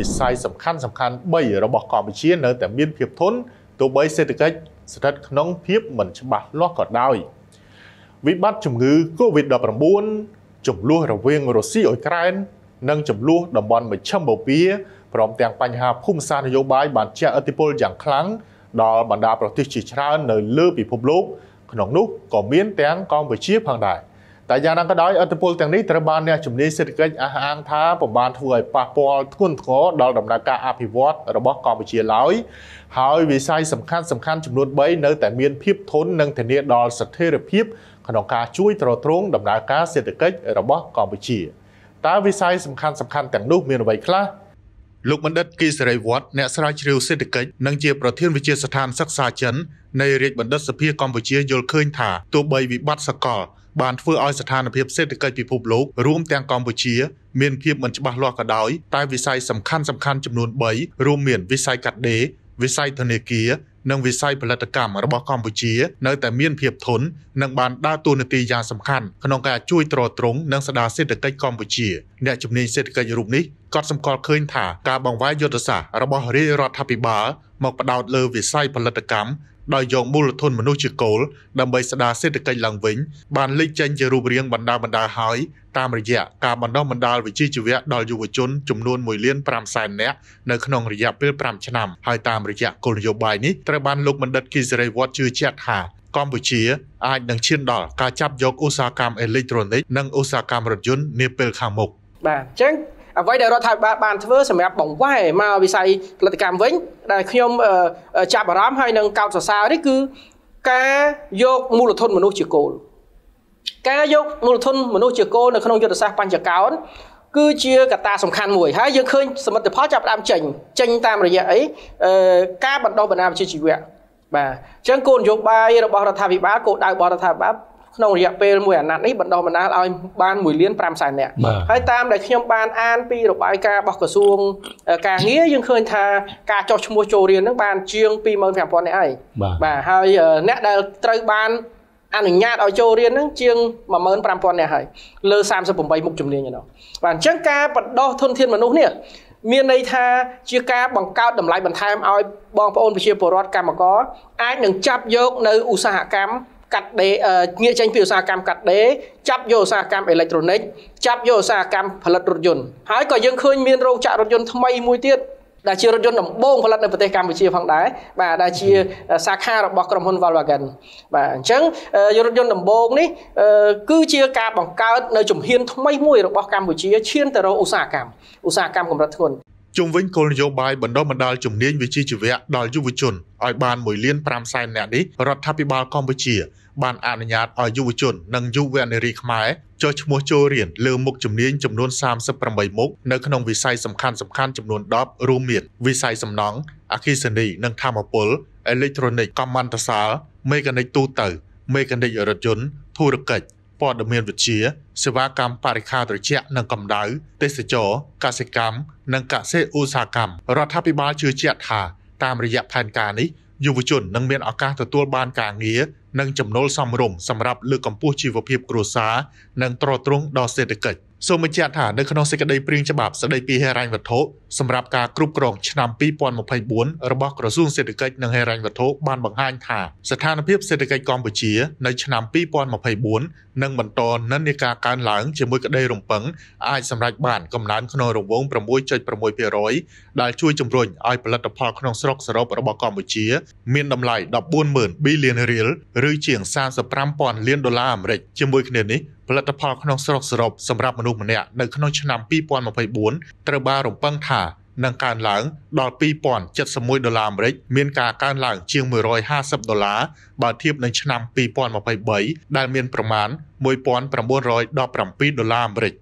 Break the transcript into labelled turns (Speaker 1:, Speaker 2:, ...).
Speaker 1: វិស័យសំខាន់សំខាន់3របស់កម្ពុជានៅតែមានភាពធន់ទោះបីសេដ្ឋកិច្ចស្ថិតក្នុងភាពមិនច្បាស់លាស់ក៏ដោយវិបត្តិជំងឺ Covid-19 ចំនួនរវាងរុស្ស៊ីអ៊ុយក្រែននិងចំនួនតំបន់មជ្ឈិមបូព៌ាព្រមទាំងបញ្ហាភូមិសាស្ត្រនយោបាយបានជះឥទ្ធិពលយ៉ាងខ្លាំងដល់បណ្ដាប្រទេសជាច្រើននៅលើពិភពលោកក្នុងនោះក៏មានទាំងកម្ពុជាផងដែរ តែយ៉ាងណាក៏ដោយអត្តពលទាំងនេះត្រូវបានអ្នកជំនាញសេដ្ឋកិច្ចអះអាងថាពុំបានធ្វើឲ្យប៉ះពាល់ធ្ងន់ធ្ងរដល់ដំណើរការអភិវឌ្ឍរបស់កម្ពុជាឡើយហើយវិស័យសំខាន់សំខាន់ចំនួន3នៅតែមានភាពធន់និងធានាដល់ស្ថិរភាពក្នុងការជួយទ្រទ្រង់ដំណើរការសេដ្ឋកិច្ចរបស់កម្ពុជាតើវិស័យសំខាន់សំខាន់ទាំងនោះមានអ្វីខ្លះលោកបណ្ឌិតគីសេរីវត្តអ្នកស្រាវជ្រាវសេដ្ឋកិច្ចនិងជាប្រធានវិទ្យាស្ថានសិក្សាចិននៃរាជបណ្ឌិតសភាកម្ពុជាយល់ឃើញថាទោះបីវិបត្តិសកល បានធ្វើឲ្យស្ថានភាពសេដ្ឋកិច្ចពិភពលោករួមទាំងកម្ពុជាមានភាពមិនច្បាស់លាស់ក៏ដោយតែវិស័យសំខាន់សំខាន់ចំនួន3រួមមានវិស័យកាត់ដេរវិស័យធនាគារនិងវិស័យផលិតកម្មរបស់កម្ពុជា នៅតែមានភាពធន់និងបានដើរតួនាទីយ៉ាងសំខាន់ក្នុងការជួយទ្រទ្រង់និងស្ដារសេដ្ឋកិច្ចកម្ពុជាអ្នកជំនាញសេដ្ឋកិច្ចរូបនេះក៏សម្គាល់ឃើញថាការបង្វែរយុទ្ធសាស្ត្ររបស់រាជរដ្ឋាភិបាលមកផ្ដោតលើវិស័យផលិតកម្ម ដោយយកមូលធនមនុស្សជាគោលដើម្បីស្ដារសេដ្ឋកិច្ចឡើងវិញបានលេចចេញជារូបរាងបណ្ដាបណ្ដាហើយតាមរយៈការបណ្ដុះបណ្ដាលវិជ្ជាជីវៈដល់យុវជនចំនួន1លាន5សែននាក់នៅក្នុងរយៈពេល5ឆ្នាំហើយតាមរយៈគោលនយោបាយនេះត្រូវបានលោកបណ្ឌិតគីសេរីវត្តជឿជាក់ថាកម្ពុជាអាចនឹងឈានដល់ការចាប់យកឧស្សាហកម្មអេឡិចត្រូនិកនិងឧស្សាហកម្មរថយន្តនាពេលខាងមុខ
Speaker 2: បាទអញ្ចឹង អ្វីដែលរដ្ឋាភិបាលបានធ្វើសម្រាប់បង្វែរមកវិស័យផលិតកម្មវិញដែលខ្ញុំចាប់អារម្មណ៍ហើយនឹងកោតសរសើរនេះគឺការយកមូលធនមនុស្សជាគោលការយកមូលធនមនុស្សជាគោលនៅក្នុងយុទ្ធសាស្ត្របញ្ចកោណគឺជាកត្តាសំខាន់មួយហើយយើងឃើញសមិទ្ធផលចាប់ផ្ដើមចេញចេញតាមរយៈអីការបណ្ដុះបណ្ដាលវិជ្ជាជីវៈបាទអញ្ចឹងគោលនយោបាយរបស់រដ្ឋាភិបាលគោលដៅរបស់រដ្ឋាភិបាល ក្នុងរយៈពេលមួយអាណត្តិនេះបណ្ដុះបណ្ដាលឲ្យបាន1លាន5សែននាក់ហើយតាមដែលខ្ញុំបានអានពីរបាយការណ៍របស់ក្រសួងការងារយើងឃើញថាការចុះឈ្មោះចូលរៀននឹងបានជាង25000នាក់ហើយបាទហើយអ្នកដែលត្រូវបានអនុញ្ញាតឲ្យចូលរៀនហ្នឹងជាង15000នាក់ហើយលើ38មុខជំនាញឯនោះបាទអញ្ចឹងការបណ្ដុះធនធានមនុស្សនេះមានន័យថាជាការបង្កើតតម្លៃបន្ថែមឲ្យបងប្អូនប្រជាពលរដ្ឋកម្មករអាចនឹងចាប់យកនៅឧស្សាហកម្ម កាត់ដេរងាកចេញពីឧស្សាហកម្មកាត់ដេរចាប់យកឧស្សាហកម្មអេឡិចត្រូនិកចាប់យកឧស្សាហកម្មផលិតរថយន្តហើយក៏យើងឃើញមានរោងចក្ររថយន្តថ្មីមួយទៀតដែលជារថយន្តដំបូងផលិតនៅប្រទេសកម្ពុជាផងដែរបាទដែលជាសាខារបស់ក្រុមហ៊ុន Volkswagen បាទអញ្ចឹងរថយន្តដំបូងនេះគឺជាការបង្កើតនៅជំហានថ្មីមួយរបស់កម្ពុជាឈានទៅរកឧស្សាហកម្មឧស្សាហកម្មកម្រិតធ្ងន់
Speaker 1: ជុំវិញគោលនយោបាយបណ្ដុះបណ្ដាលជំនាញវិជ្ជាជីវៈដល់យុវជនឲ្យបាន1លាន5សែននាក់នេះរដ្ឋាភិបាលកម្ពុជា បានអនុញ្ញាតឲ្យយុវជន និងយុវនារីខ្មែរចុះឈ្មោះចូលរៀនលើមុខជំនាញចំនួន38មុខនៅក្នុងវិស័យសំខាន់សំខាន់ចំនួន10រួមមានវិស័យសំណង់អគ្គិសនីនិងធម្មពលអេឡិចត្រូនិកកម្មន្តសាលមេកានិកទូទៅមេកានិករថយន្តធុរកិច្ច ព័ត៌មានវិទ្យាសេវាកម្មបរិការត្រជាក់និងកម្ដៅទេសចរកសិកម្មនិងកសិឧស្សាហកម្មរដ្ឋាភិបាលជឿជាក់ថាតាមរយៈផែនការនេះយុវជននឹងមានឱកាសទទួលបានការងារនិងចំណូលសមរម្យសម្រាប់លើកកម្ពស់ជីវភាពគ្រួសារនិងទ្រទ្រង់ដល់សេដ្ឋកិច្ច សូមបញ្ជាក់ថានៅក្នុងសេចក្តីព្រាងច្បាប់ស្តីពីហិរញ្ញវត្ថុសម្រាប់ការគ្រប់គ្រងឆ្នាំ2024របស់ក្រសួងសេដ្ឋកិច្ចនិងហិរញ្ញវត្ថុបានបង្ហាញថាស្ថានភាពសេដ្ឋកិច្ចកម្ពុជានៅឆ្នាំ2024នឹងបន្តនិន្នាការកើនឡើងជាមួយក្តីរំពឹងអាចសម្រេចបានកំណើនក្នុងរង្វង់6.6%ដែលជួយជំរុញឲ្យផលិតផលក្នុងស្រុកសរុបរបស់កម្ពុជា មានតម្លៃ140,000ប៊ីលានរៀលឬជាង35,000លានដុល្លារអាមេរិកជាមួយគ្នានេះផលិតផលក្នុងស្រុកសរុបសម្រាប់មនុស្សម្នាក់នៅក្នុងឆ្នាំ2024ត្រូវបានរំពឹងថានឹងកើនឡើងដល់2071ដុល្លារអាមេរិកមានការកើនឡើងជាង150ដុល្លារបើធៀបនឹងឆ្នាំ2023ដែលមានប្រមាណ1917ដុល្លារអាមេរិក